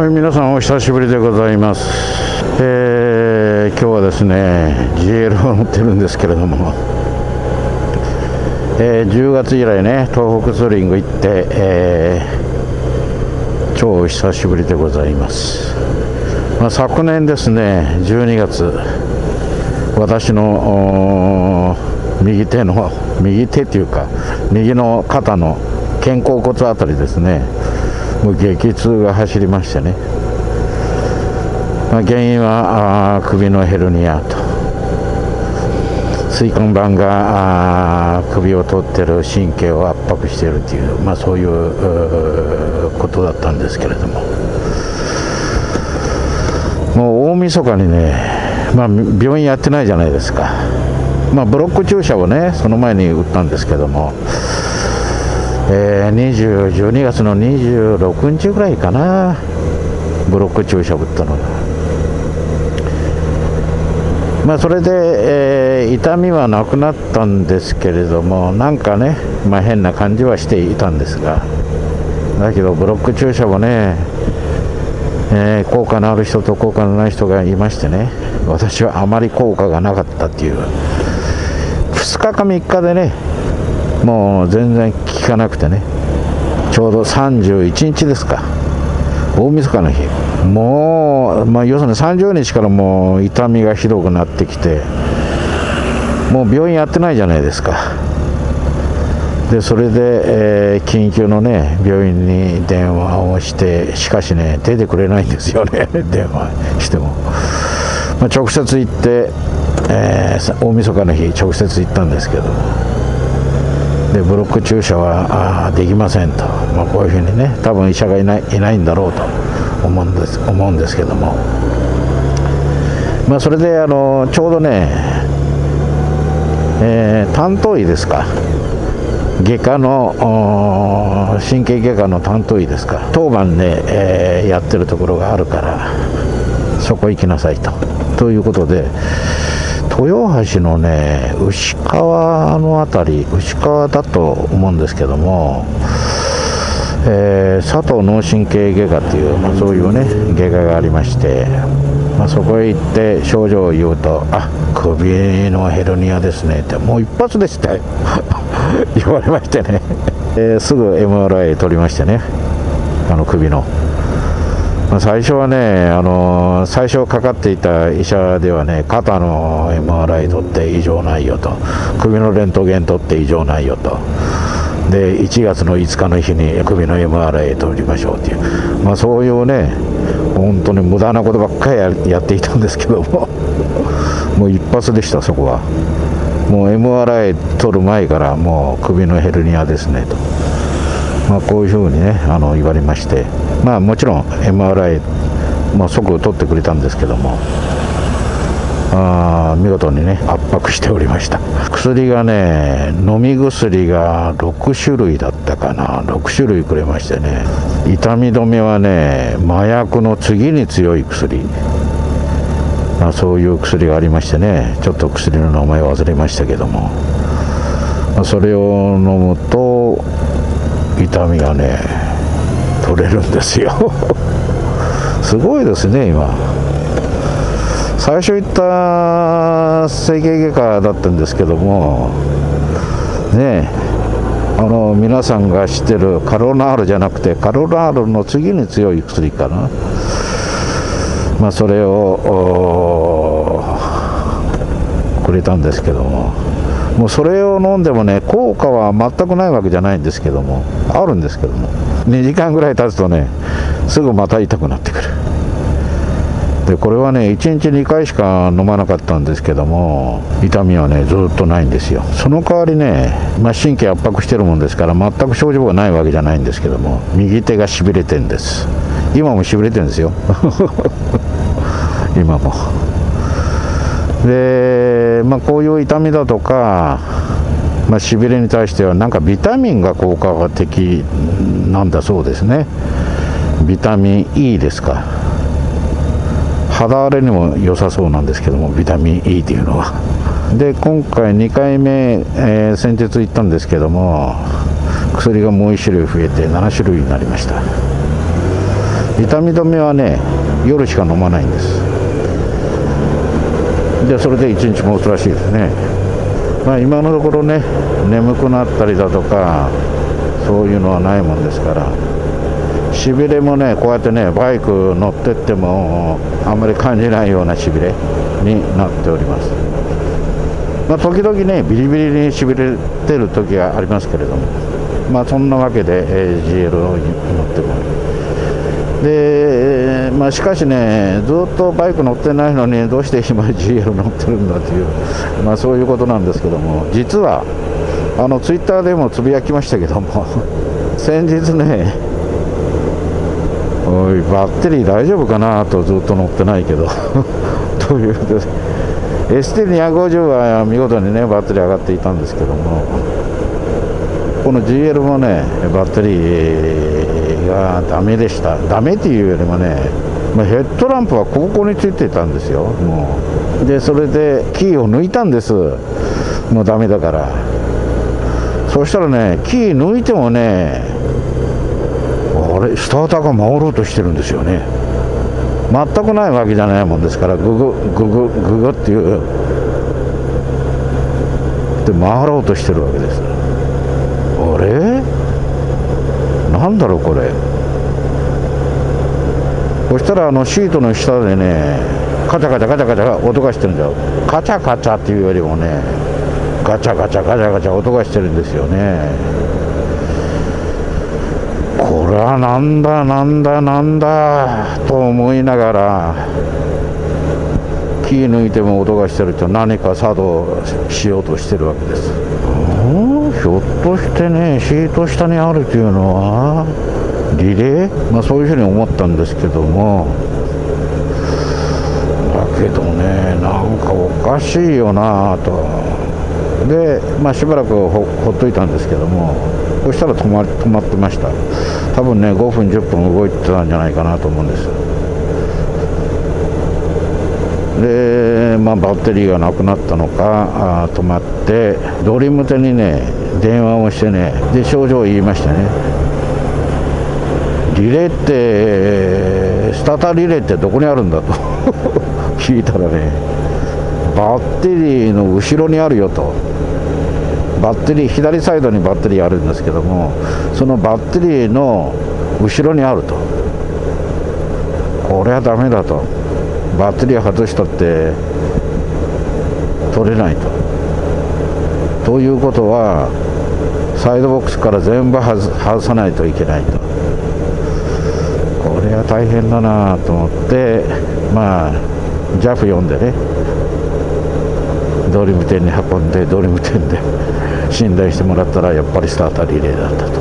はい皆さんお久しぶりでございます。えー、今日はですね GL を乗ってるんですけれども。えー、10月以来ね東北ツーリング行って、えー、超久しぶりでございます、まあ、昨年ですね12月私の右手の右手っていうか右の肩の肩甲骨あたりですねもう激痛が走りましてね、まあ、原因は首のヘルニアと。椎間板が首を取ってる神経を圧迫しているという、まあ、そういうことだったんですけれども。もう大晦日にね、まあ、病院やってないじゃないですか、まあ、ブロック注射をねその前に打ったんですけども。えー、20 12月の26日ぐらいかな。ブロック注射打ったのが。まあそれで、えー、痛みはなくなったんですけれどもなんかね、まあ、変な感じはしていたんですが。だけどブロック注射もね、えー、効果のある人と効果のない人がいましてね。私はあまり効果がなかったっていう。2日か3日でねもう全然効かなくてね。ちょうど31日ですか。大晦日の日。もう、まあ、要するに30日からもう痛みがひどくなってきてもう病院やってないじゃないですか。でそれで、えー、緊急のね病院に電話をしてしかしね出てくれないんですよね。電話しても、まあ、直接行って、えー、大晦日の日直接行ったんですけど。でブロック注射はできませんと、まあ、こういうふうにね多分医者がいないいないんだろうと思うんです思うんですけども、まあ、それであのちょうどね、えー、担当医ですか。外科の神経外科の担当医ですか。当番で、えー、やってるところがあるからそこ行きなさいと。ということで豊橋のね牛川の辺り牛川だと思うんですけども、えー、佐藤脳神経外科っていう、まあ、そういうね外科がありまして、まあ、そこへ行って症状を言うと「あ首のヘルニアですね」ってもう一発でした 言われましてね、えー、すぐ MRI 取りましてね。あの首の。最初はね、あの最初かかっていた医者ではね、肩の MRI 取って異常ないよと、首のレントゲン取って異常ないよと、で1月の5日の日に首の MRI 取りましょうっていう、まあ、そういうね、本当に無駄なことばっかりやっていたんですけども、もう一発でした、そこは。もう MRI 取る前から、もう首のヘルニアですねと。まあ、こういうふうにねあの言われまして、まあ、もちろん MRI も即取ってくれたんですけどもあ見事にね圧迫しておりました。薬がね飲み薬が6種類だったかな。6種類くれましてね痛み止めはね麻薬の次に強い薬。まあ、そういう薬がありましてねちょっと薬の名前を忘れましたけども、まあ、それを飲むと痛みがね取れるんですよ。すごいですね今。最初行った整形外科だったんですけどもねあの皆さんが知ってるカロナールじゃなくてカロナールの次に強い薬かな。まあそれをくれたんですけども。もうそれを飲んでもね効果は全くないわけじゃないんですけどもあるんですけども2時間ぐらい経つとねすぐまた痛くなってくる。でこれはね1日2回しか飲まなかったんですけども痛みはねずっとないんですよ。その代わりね、まあ、神経圧迫してるもんですから全く症状がないわけじゃないんですけども右手がしびれてんです。今もしびれてんですよ。今も。で、まあ、こういう痛みだとか、まあ、しびれに対してはなんかビタミンが効果的なんだそうですね。ビタミン E ですか。肌荒れにも良さそうなんですけどもビタミン E っていうのは。で今回2回目、えー、先日行ったんですけども薬がもう1種類増えて7種類になりました。痛み止めはね夜しか飲まないんです。でそれで1日持つらしいですね。まあ今のところね眠くなったりだとかそういうのはないもんですから。しびれもねこうやってねバイク乗ってってもあんまり感じないようなしびれになっております。まあ、時々ねビリビリにしびれてる時がありますけれどもまあそんなわけで、えー、GL を乗ってますで、まあ、しかしねずっとバイク乗ってないのにどうして今 GL 乗ってるんだという、まあ、そういうことなんですけども実はあのツイッターでもつぶやきましたけども 先日ねおいバッテリー大丈夫かなとずっと乗ってないけど ということで ST250 は見事にねバッテリー上がっていたんですけどもこの GL もねバッテリーがダメでした。ダメっていうよりもねまヘッドランプはここについてたんですよ。もう。でそれでキーを抜いたんです。もうダメだから。そしたらねキー抜いてもねあれスターターが回ろうとしてるんですよね。全くないわけじゃないもんですからググググググっていう。で回ろうとしてるわけです。あれ？なんだろうこれ。そしたらあのシートの下でねカチャカチャカチャカチャ音がしてるんだよ。カチャカチャっていうよりもねガチャガチャガチャガチャ音がしてるんですよね。これはなんだなんだなんだと思いながら気抜いても音がしてると何か作動しようとしてるわけです。ひょっとしてねシート下にあるというのはリレー、まあ、そういうふうに思ったんですけども。だけどねなんかおかしいよなと。で、まあ、しばらくほほっといたんですけども。そしたら止ま止まってました。多分ね5分10分動いてたんじゃないかなと思うんです。で、まあ、バッテリーがなくなったのかあ止まってドリーム店にね電話をしてねで症状を言いましたね。リレーってスタタリレーってどこにあるんだと。聞いたらねバッテリーの後ろにあるよと。バッテリー左サイドにバッテリーあるんですけどもそのバッテリーの後ろにあると。これはダメだと。バッテリー外したって取れないと。ということはサイドボックスから全部外さないといけないと。これは大変だなと思ってまあ JAF 読んでね。ドリーム店に運んでドリーム店で 信頼してもらったらやっぱりスターターリレーだったと。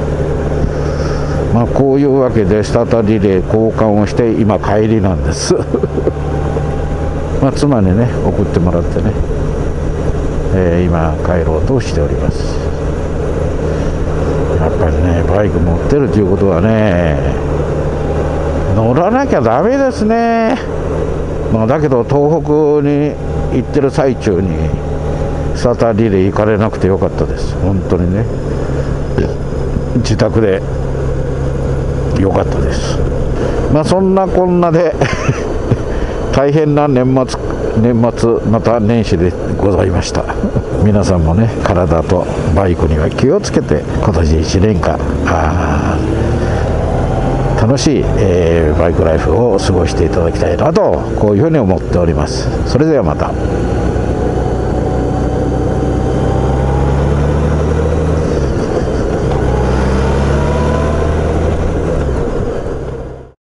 まあ、こういうわけでスターターリレー交換をして今帰りなんです。まあ妻にね送ってもらってね、えー、今帰ろうとしております。やっぱりねバイク持ってるということはね乗らなきゃダメですね。まあだけど東北に行ってる最中にスターターリレー行かれなくてよかったです。本当にね。自宅でよかったです。まあそんなこんなで 大変な年末年末また年始でございました。皆さんもね体とバイクには気をつけて今年1年間楽しい、えー、バイクライフを過ごしていただきたいなとこういうふうに思っております。それではまた。